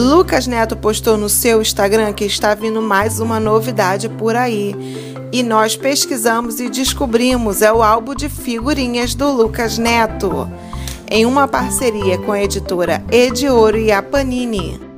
Lucas Neto postou no seu Instagram que está vindo mais uma novidade por aí. E nós pesquisamos e descobrimos é o álbum de figurinhas do Lucas Neto, em uma parceria com a editora Ediouro e a Panini.